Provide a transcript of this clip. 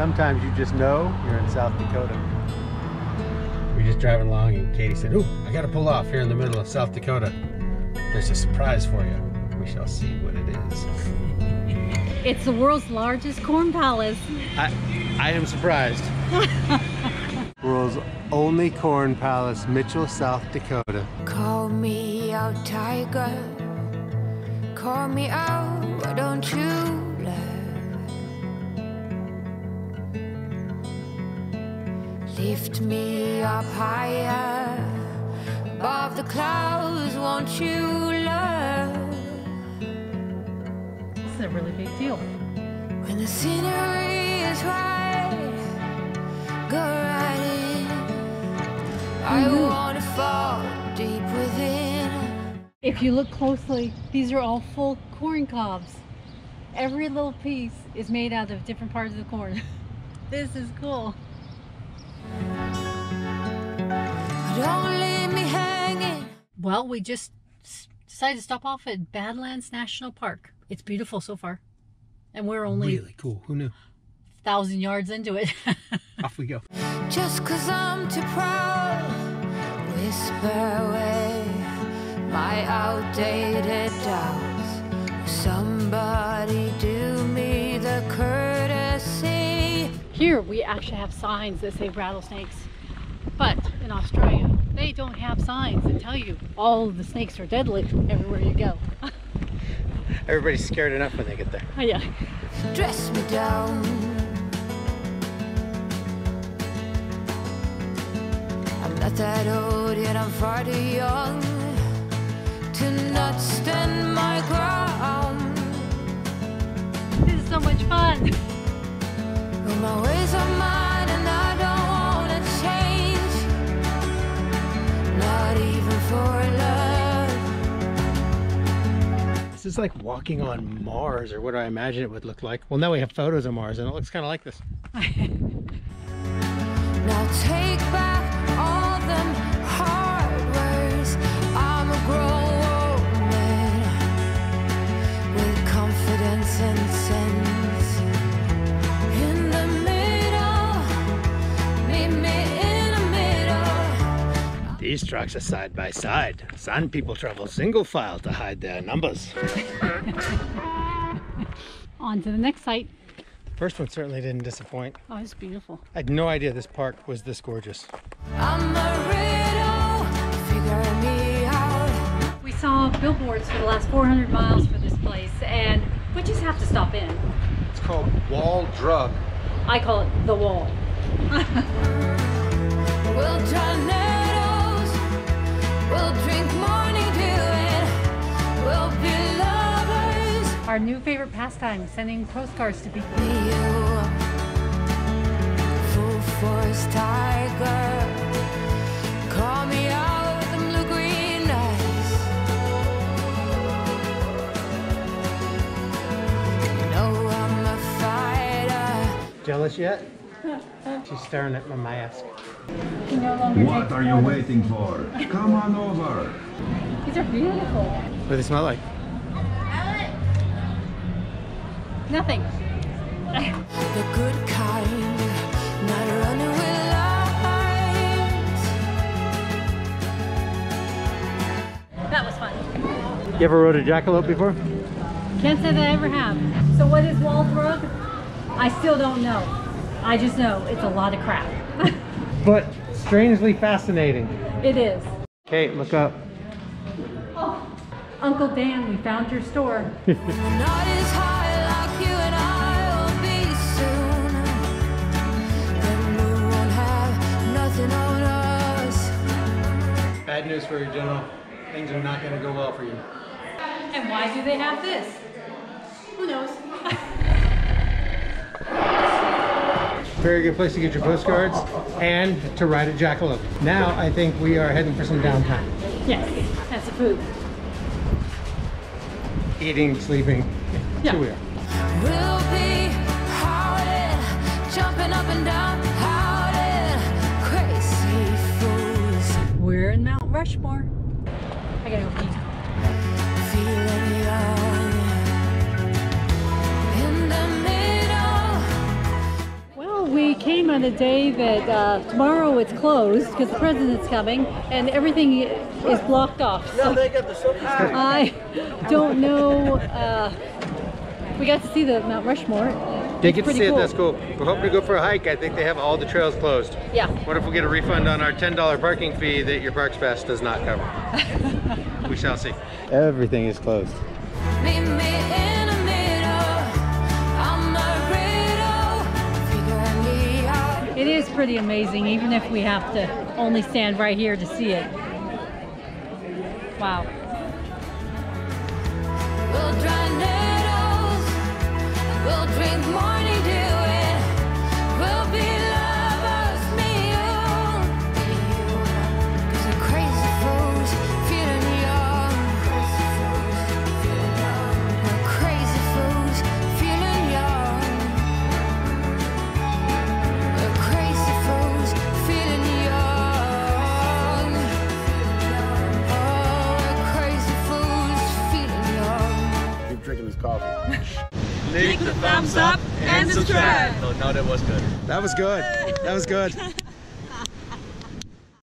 sometimes you just know you're in South Dakota. We're just driving along and Katie said, Ooh, I gotta pull off here in the middle of South Dakota. There's a surprise for you. We shall see what it is. It's the world's largest corn palace. I, I am surprised. World's only corn palace, Mitchell, South Dakota. Call me out, tiger. Call me out, why don't you Lift me up higher above the clouds, won't you love? This is a really big deal. When the scenery is right, go right in. I mm-hmm. want to fall deep within. If you look closely, these are all full corn cobs. Every little piece is made out of different parts of the corn. this is cool. Well, we just decided to stop off at Badlands National Park. It's beautiful so far. And we're only Really cool. Who knew? a thousand yards into it. Off we go. Just cause I'm too proud. Whisper away my outdated doubts. Somebody do Here we actually have signs that say rattlesnakes. But in Australia, they don't have signs that tell you all the snakes are deadly everywhere you go. Everybody's scared enough when they get there. Oh, yeah. Dress me down. I'm not that old yet, I'm far too young to not stand my ground. This is so much fun. This is like walking on Mars, or what do I imagine it would look like. Well, now we have photos of Mars, and it looks kind of like this. These trucks are side by side. Some people travel single file to hide their numbers. On to the next site. The First one certainly didn't disappoint. Oh, it's beautiful. I had no idea this park was this gorgeous. I'm a riddle, figure me out. We saw billboards for the last 400 miles for this place, and we just have to stop in. It's called Wall Drug. I call it the wall. We'll Our new favorite pastime, sending postcards to people. You, full force tiger. Call me out with them blue green eyes. You know I'm a fighter. Jealous yet? She's staring at my mask. He no What are you photos. waiting for? Come on over. These are beautiful. What do they smell like? Nothing. The good kind, not running with lines. That was fun. You ever rode a jackalope before? Can't say that I ever have. So what is wall drug? I still don't know. I just know it's a lot of crap. But strangely fascinating. it is. Kate, look up. Oh, Uncle Dan, we found your store. We're not as high like you and I will be soon. Then we won't have nothing on us. Bad news for you, General. Things are not going to go well for you. And why do they have this? Who knows? Very good place to get your postcards and to ride a jackalope. Now I think we are heading for some downtime. yes, that's the food. Eating, sleeping. Yeah. Here we are. We'll be howling, jumping up and down, howling, crazy fools, We're in Mount Rushmore. I gotta go pee. Came on a day that uh, tomorrow it's closed because the president's coming and everything is blocked off. So I don't know. Uh, we got to see the Mount Rushmore. They It's get to pretty see it. That's cool. We're hoping to go for a hike. I think they have all the trails closed. Yeah. What if we get a refund on our $10 parking fee that your Parks Pass does not cover? we shall see. Everything is closed. It is pretty amazing, even if we have to only stand right here to see it. Wow. We'll coffee. Leave the thumbs up and subscribe. No, no, that was good. That was good. That was good.